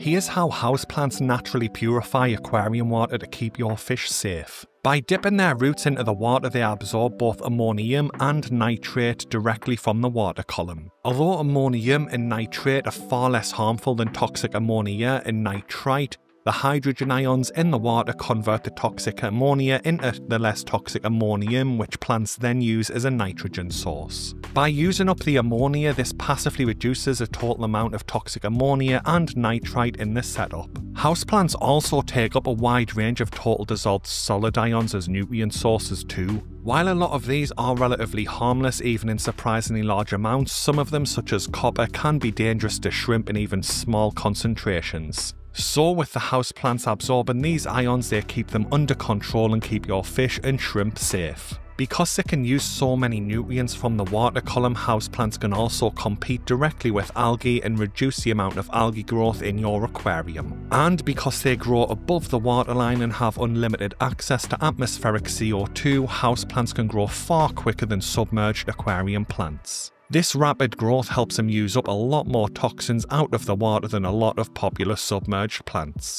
Here's how houseplants naturally purify aquarium water to keep your fish safe. By dipping their roots into the water, they absorb both ammonium and nitrate directly from the water column. Although ammonium and nitrate are far less harmful than toxic ammonia and nitrite, the hydrogen ions in the water convert the toxic ammonia into the less toxic ammonium, which plants then use as a nitrogen source. By using up the ammonia, this passively reduces the total amount of toxic ammonia and nitrite in the setup. Houseplants also take up a wide range of total dissolved solid ions as nutrient sources too. While a lot of these are relatively harmless even in surprisingly large amounts, some of them such as copper can be dangerous to shrimp in even small concentrations. So with the houseplants absorbing these ions, they keep them under control and keep your fish and shrimp safe. Because they can use so many nutrients from the water column, houseplants can also compete directly with algae and reduce the amount of algae growth in your aquarium. And because they grow above the waterline and have unlimited access to atmospheric CO2, houseplants can grow far quicker than submerged aquarium plants. This rapid growth helps them use up a lot more toxins out of the water than a lot of popular submerged plants.